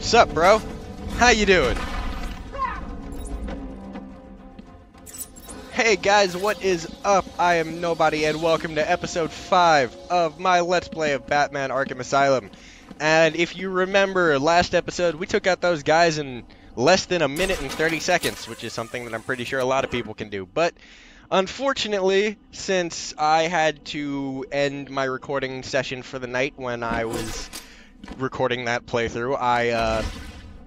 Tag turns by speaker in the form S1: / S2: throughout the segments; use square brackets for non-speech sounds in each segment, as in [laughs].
S1: Sup, bro? How you doing? Hey guys, what is up? I am Nobody and welcome to episode 5 of my Let's Play of Batman Arkham Asylum. And if you remember last episode, we took out those guys in less than a minute and 30 seconds, which is something that I'm pretty sure a lot of people can do. But unfortunately, since I had to end my recording session for the night when I was recording that playthrough, I uh,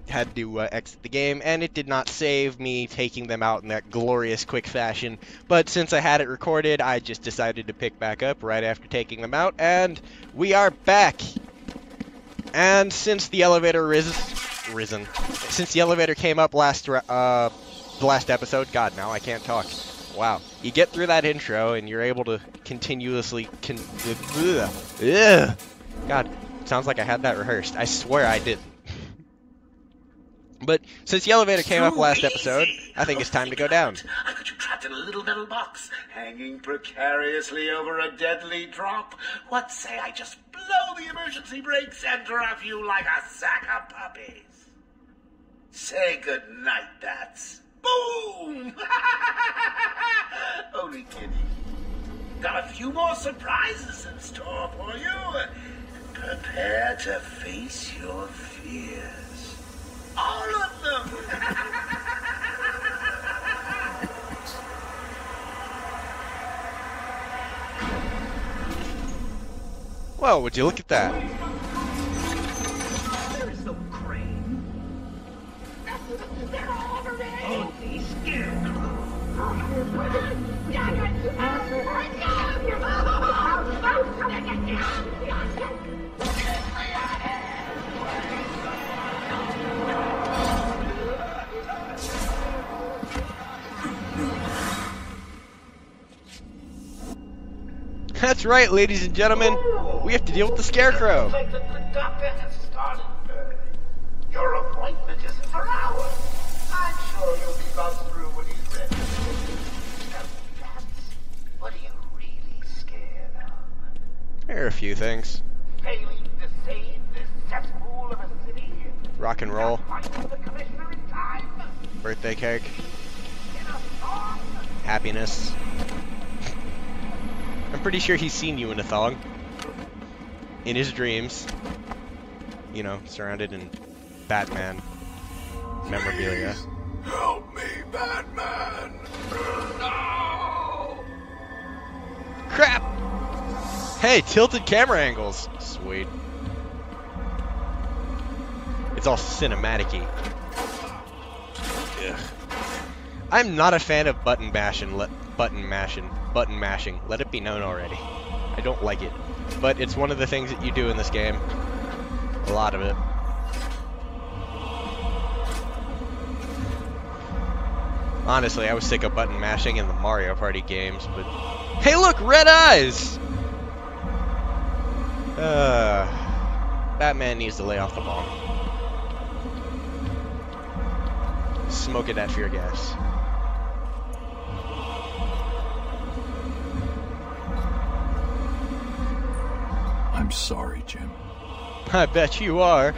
S1: had to uh, exit the game, and it did not save me taking them out in that glorious quick fashion. But since I had it recorded, I just decided to pick back up right after taking them out, and we are back! And since the elevator ris risen, since the elevator came up last uh, last episode, God, now I can't talk. Wow, you get through that intro, and you're able to continuously con ugh, ugh. God, sounds like I had that rehearsed. I swear I didn't. But since the elevator came up last episode, I think it's time to go down.
S2: I got you trapped in a little metal box, hanging precariously over a deadly drop. What say I just blow the emergency brakes and drop you like a sack of puppies? Say good night, bats. Boom! [laughs] Only kidding. Got a few more surprises in store for you. Prepare to face your fears. All of them! [laughs]
S1: Well, would you look at that? That's right, ladies and gentlemen. We have to deal with the Scarecrow.
S2: Your appointment isn't for hours. I'm sure you'll be buzzed through when he's ready. Now, what are you really scared of?
S1: There are a few things.
S2: Failing to save this cesspool of a city?
S1: Rock and roll,
S2: the commissioner in time?
S1: birthday cake,
S2: In a thong?
S1: happiness. I'm pretty sure he's seen you in a thong. In his dreams. You know, surrounded in Batman memorabilia.
S2: Help me, Batman! No!
S1: Crap! Hey, tilted camera angles. Sweet. It's all cinematic-y. Ugh. I'm not a fan of button bashing, let button mashing, button mashing. Let it be known already. I don't like it, but it's one of the things that you do in this game. A lot of it. Honestly, I was sick of button mashing in the Mario Party games, but hey, look, red eyes. Uh, Batman needs to lay off the bomb. Smoke it at fear gas.
S3: I'm sorry, Jim. [laughs]
S1: I bet you are.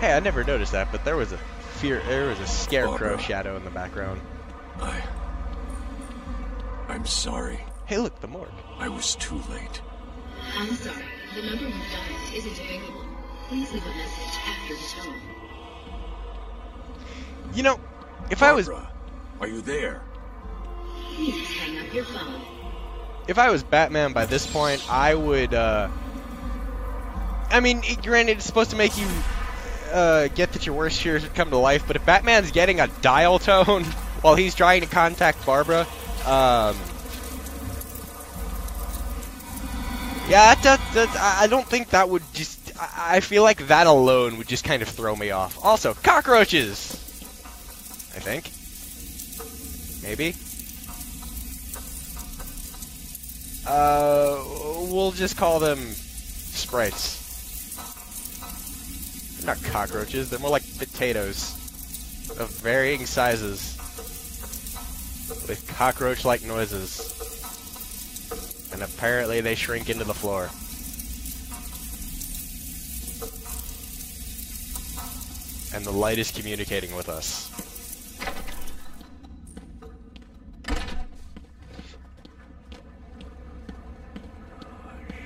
S1: Hey, I never noticed that, but there was a fear. There was a scarecrow
S3: Barbara.
S1: shadow in the background.
S3: I. I'm sorry.
S1: Hey, look, the morgue.
S3: I was too late.
S4: I'm sorry. The number you dialed isn't available. Please leave a message after the tone.
S1: You know, if I was
S3: are you there?
S4: Please hang up your phone.
S1: if I was Batman by this point, I would. uh... I mean, granted, it's supposed to make you uh, get that your worst fears would come to life, but if Batman's getting a dial tone [laughs] while he's trying to contact Barbara, um, yeah, that, that, that, I don't think that would just. I, I feel like that alone would just kind of throw me off. Also, cockroaches. I think. Maybe. Uh, we'll just call them sprites. Not cockroaches, they're more like potatoes of varying sizes with cockroach like noises. And apparently they shrink into the floor. And the light is communicating with us.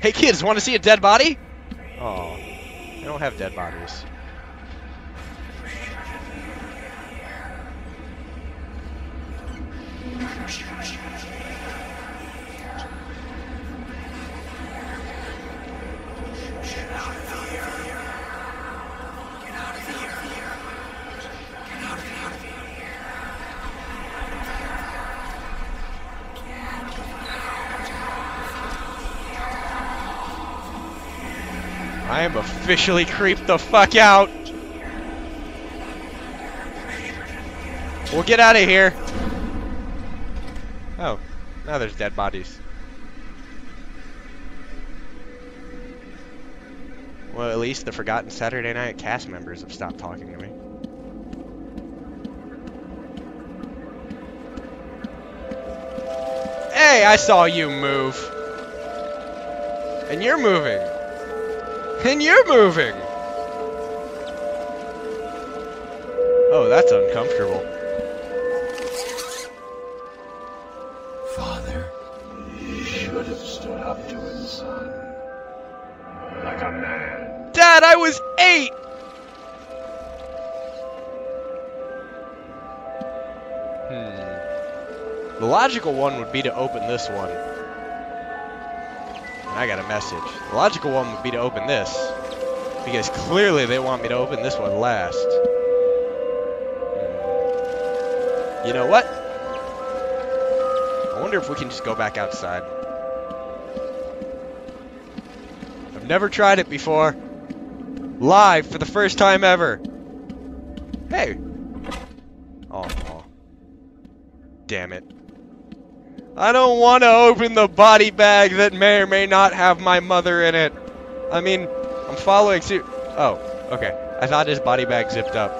S1: Hey kids, want to see a dead body? Oh, they don't have dead bodies. I am officially creeped the fuck out. We'll get out of here. Oh, now there's dead bodies. Well, at least the forgotten Saturday Night cast members have stopped talking to me. Hey, I saw you move. And you're moving. And you're moving! Oh, that's uncomfortable.
S3: Father?
S2: You should have stood up to him, son. Like a man.
S1: Dad, I was eight! Hmm. The logical one would be to open this one. And I got a message. The logical one would be to open this. Because clearly they want me to open this one last. Hmm. You know what? I wonder if we can just go back outside. I've never tried it before. Live for the first time ever. Hey. Oh. Damn it. I don't want to open the body bag that may or may not have my mother in it. I mean, I'm following suit. Oh, okay. I thought his body bag zipped up.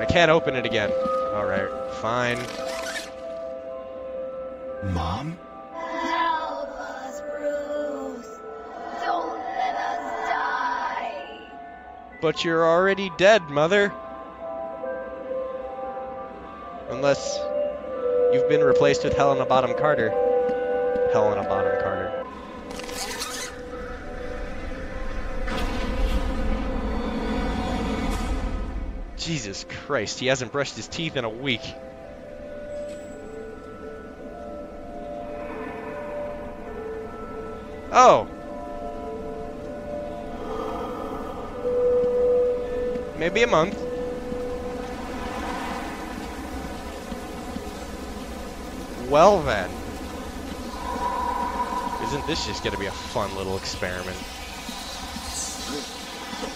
S1: I can't open it again. Alright, fine.
S3: Mom?
S5: Help us, Bruce. Don't let us die.
S1: But you're already dead, mother. Unless you've been replaced with Helena Bonham Carter. Helena Bonham Carter. Jesus Christ, he hasn't brushed his teeth in a week. Oh. Maybe a month. Well then. Isn't this just gonna be a fun little experiment?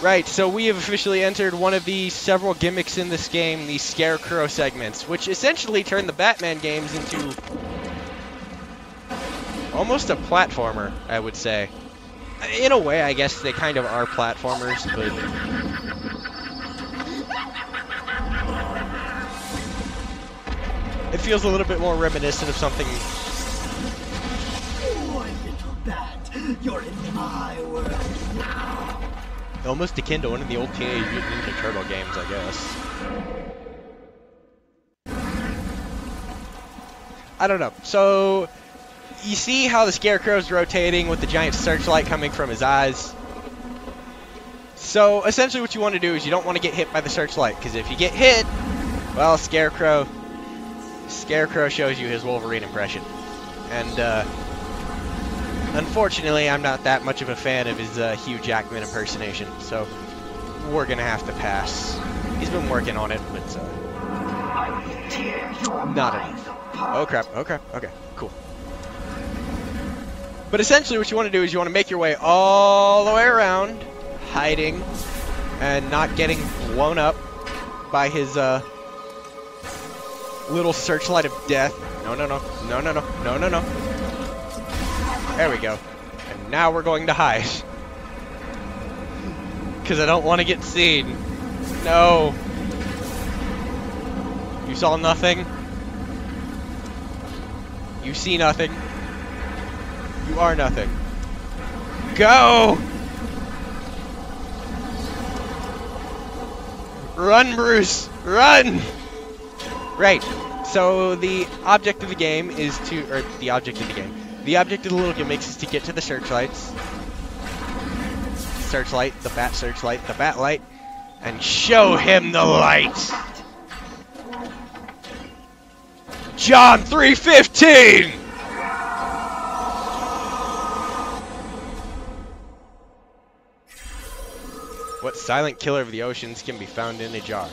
S1: Right, so we have officially entered one of the several gimmicks in this game, the Scarecrow segments, which essentially turn the Batman games into almost a platformer, I would say. In a way, I guess they kind of are platformers, but feels a little bit more reminiscent of something.
S6: Little bat, you're in my world now.
S1: Almost akin to one of the old Teenage Mutant Ninja Turtle games, I guess. I don't know. So, you see how the Scarecrow's rotating with the giant searchlight coming from his eyes? So, essentially what you want to do is you don't want to get hit by the searchlight, because if you get hit, well, Scarecrow... Scarecrow shows you his Wolverine impression. And, uh... Unfortunately, I'm not that much of a fan of his uh, Hugh Jackman impersonation, so we're gonna have to pass. He's been working on it, but uh, Not
S6: minds
S1: Oh crap, oh crap, okay, cool. But essentially what you want to do is you want to make your way all the way around, hiding, and not getting blown up by his uh, little searchlight of death. No, no, no. No, no, no. No, no, no. There we go. And now we're going to hide. [laughs] Because I don't want to get seen. No. You saw nothing. You see nothing. You are nothing. Go! Run, Bruce! Run! Right. So the object of the game is to, or the object of the game, the object of the little gimmicks is to get to the searchlights. Searchlight, the bat searchlight, the bat light, and show him the light. John 315. What silent killer of the oceans can be found in a jar?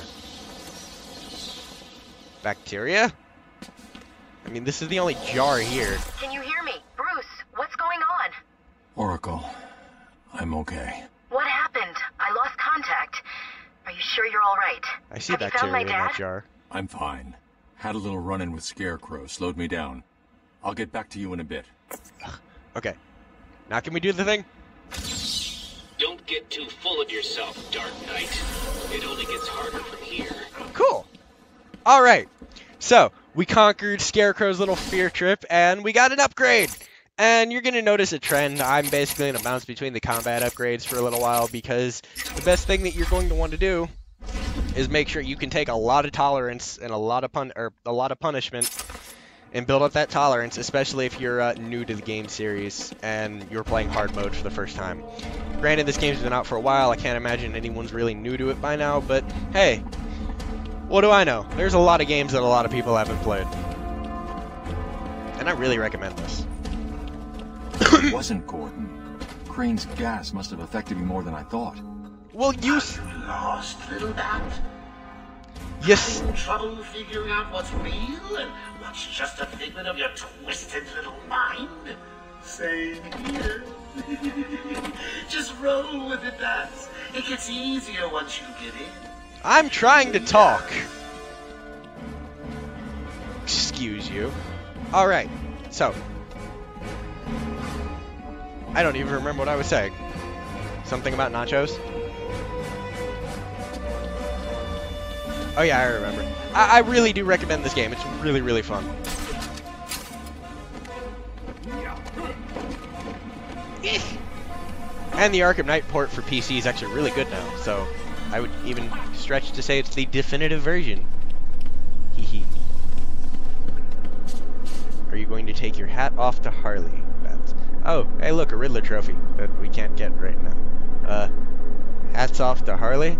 S1: Bacteria? I mean, this is the only jar here.
S7: Can you hear me? Bruce, what's going on?
S3: Oracle, I'm okay.
S7: What happened? I lost contact. Are you sure you're all right?
S1: I see
S7: Have
S1: bacteria in that jar.
S3: I'm fine. Had a little run-in with Scarecrow, slowed me down. I'll get back to you in a bit.
S1: Okay. Now can we do the thing?
S8: Don't get too full of yourself, Dark Knight. It only gets harder from here.
S1: Cool. All right. So we conquered Scarecrow's little fear trip, and we got an upgrade. And you're gonna notice a trend. I'm basically gonna bounce between the combat upgrades for a little while because the best thing that you're going to want to do is make sure you can take a lot of tolerance and a lot of pun or a lot of punishment and build up that tolerance, especially if you're uh, new to the game series and you're playing hard mode for the first time. Granted, this game's been out for a while. I can't imagine anyone's really new to it by now, but hey, what do I know? There's a lot of games that a lot of people haven't played. And I really recommend this. [coughs]
S3: it wasn't Gordon. Crane's gas must have affected me more than I thought.
S1: Well, you s-
S2: Lost, little bat?
S1: yes,
S2: Having trouble figuring out what's real and what's just a figment of your twisted little mind? Same here. [laughs] just roll with it, Bats. It gets easier once you get in.
S1: I'm trying to talk. Excuse you. All right. So, I don't even remember what I was saying. Something about nachos? Oh yeah, I remember. I, I really do recommend this game. It's really, really fun. And the Arkham Knight port for PC is actually really good now, so I would even stretch to say it's the definitive version. Hee hee. Are you going to take your hat off to Harley? Bats. Oh, hey look, a Riddler trophy that we can't get right now. Uh, hats off to Harley?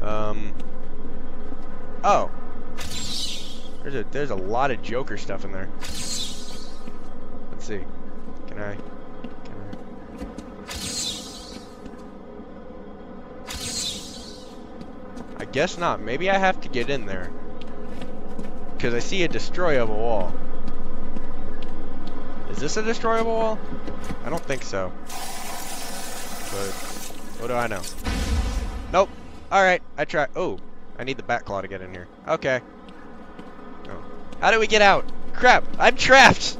S1: Um. Oh. There's a there's a lot of Joker stuff in there. Let's see. Can I? Guess not. Maybe I have to get in there. Because I see a destroyable wall. Is this a destroyable wall? I don't think so. But what do I know? Nope. Alright, I try. Oh, I need the bat claw to get in here. Okay. Oh. How do we get out? Crap, I'm trapped!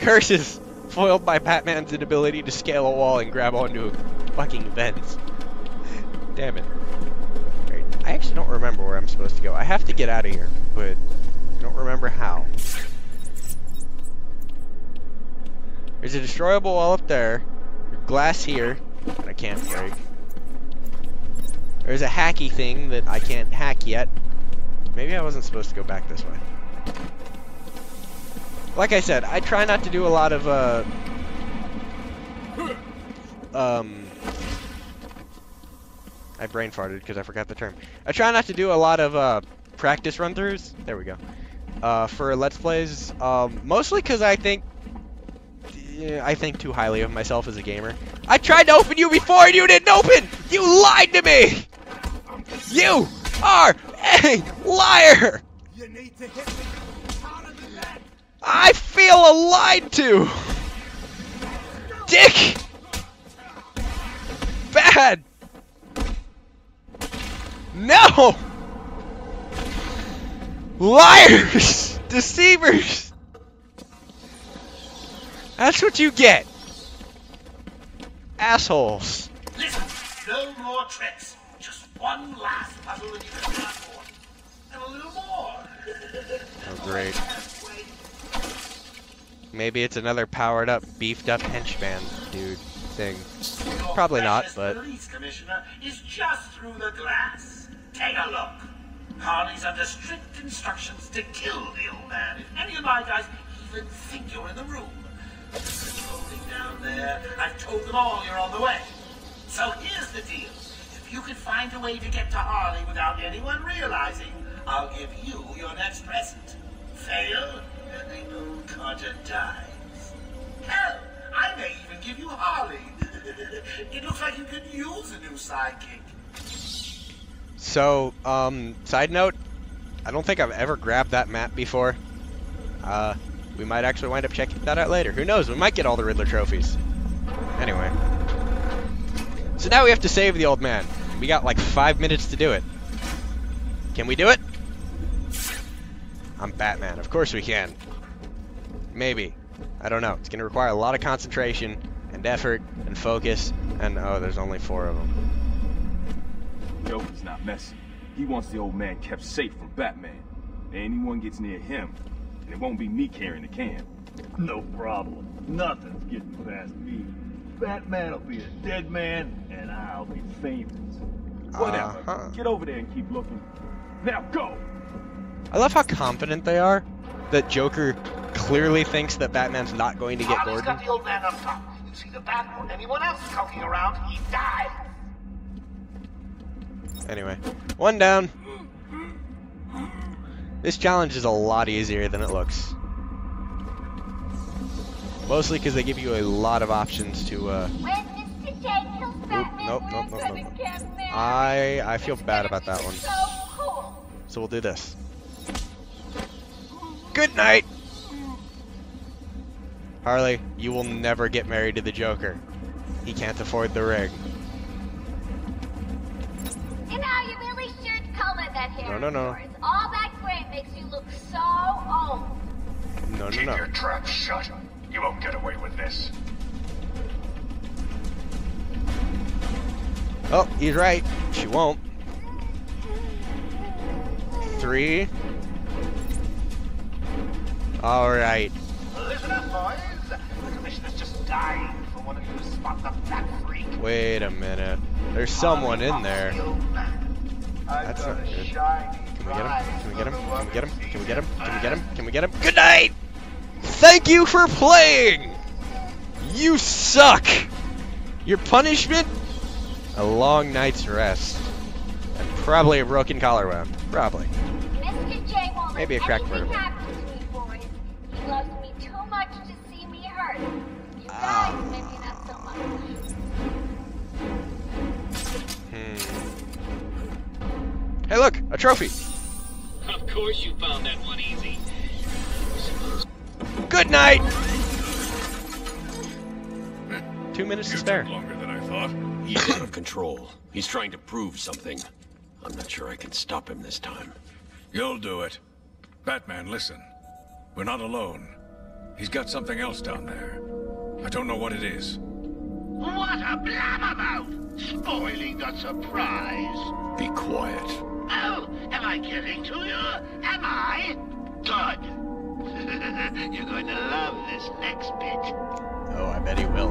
S1: Curses! Foiled by Batman's inability to scale a wall and grab onto fucking vent. [laughs] Damn it. Actually don't remember where I'm supposed to go. I have to get out of here, but I don't remember how. There's a destroyable wall up there. Glass here that I can't break. There's a hacky thing that I can't hack yet. Maybe I wasn't supposed to go back this way. Like I said, I try not to do a lot of, uh... Um... I brain farted because I forgot the term. I try not to do a lot of, uh, practice run-throughs. There we go. Uh, for Let's Plays, um, mostly because I think I think too highly of myself as a gamer. I tried to open you before and you didn't open! You lied to me! You are a liar! I feel lied to! Dick! Bad! No! Liars! Deceivers! That's what you get! Assholes.
S2: Listen, no more tricks. Just one last puzzle and you can for. And a little more.
S1: Oh, great. Maybe it's another powered up, beefed up henchman dude thing. Probably not, but-
S2: police commissioner is just through the glass. Take a look. Harley's under strict instructions to kill the old man. If any of my guys even think you're in the room. Holding down there, I've told them all you're on the way. So here's the deal. If you can find a way to get to Harley without anyone realizing, I'll give you your next present. Fail, and the old Carter dies. Hell, I may even give you Harley. [laughs] it looks like you could use a new sidekick.
S1: So, um, side note, I don't think I've ever grabbed that map before. Uh, we might actually wind up checking that out later. Who knows? We might get all the Riddler trophies. Anyway. So now we have to save the old man. We got like five minutes to do it. Can we do it? I'm Batman. Of course we can. Maybe. I don't know. It's going to require a lot of concentration and effort and focus. And oh, there's only four of them.
S9: Joker's not messing. He wants the old man kept safe from Batman. Anyone gets near him, and it won't be me carrying the can.
S6: No problem. Nothing's getting past me. Batman will be a dead man, and I'll be famous.
S9: Whatever.
S1: Uh-huh.
S9: Get over there and keep looking. Now go!
S1: I love how confident they are that Joker clearly thinks that Batman's not going to get
S2: Harley's
S1: Gordon.
S2: got the old man up top. You see the bat or anyone else skulking around, he dies.
S1: Anyway, one down. This challenge is a lot easier than it looks. Mostly because they give you a lot of options to, uh...
S5: When Mr. J kills Batman,
S1: nope,
S5: we're
S1: nope, nope, nope. I I feel bad about that one.
S5: So
S1: we'll do this. Good night! Harley, you will never get married to the Joker. He can't afford the ring.
S5: You know, you really should color that hair.
S1: No, no, no.
S5: of yours. All that gray makes you look so old.
S1: No, no, no.
S2: your trap shut. You won't get away with this.
S1: Oh, he's right. She won't. Three. Alright.
S2: Listen up, boys. The commissioner's just dying for one of you to spot the bat freak.
S1: Wait a minute. There's someone in there.
S2: The old man.
S1: That's not good. Can we get him? Can we get him? Can we get him? Can we get him? Can we get him? Can we get him? Good night! Thank you for playing! You suck! Your punishment? A long night's rest. And probably a broken collar collarbone. Probably.
S5: Mr. J
S1: Maybe a
S5: let
S1: cracked
S5: anything
S1: vertebra.
S5: Loves me too much to see me hurt. You guys,
S1: Ah.
S5: maybe not so much.
S1: Hmm. Hey look! A trophy!
S8: Of course you found that one easy.
S1: Good night! Two minutes to spare.
S3: Longer than I thought.
S10: He's out of control. He's trying to prove something. I'm not sure I can stop him this time.
S3: You'll do it. Batman, listen. We're not alone. He's got something else down there. I don't know what it is.
S2: What a blabbermouth! Spoiling the surprise.
S10: Be quiet.
S2: Oh, am I getting to you? Am I? Good. [laughs] You're going to love this next bit.
S1: Oh, I bet he will.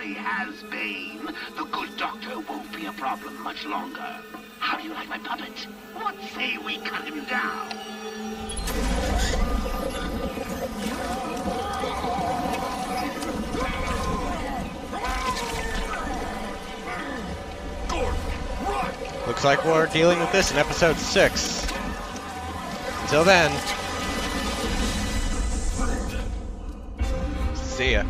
S11: her.
S2: Sorry, Has Bane. The good doctor won't be a problem much longer. How do you like my puppet? What say we cut him down?
S1: Looks like we're dealing with this in episode 6. Until then, see ya.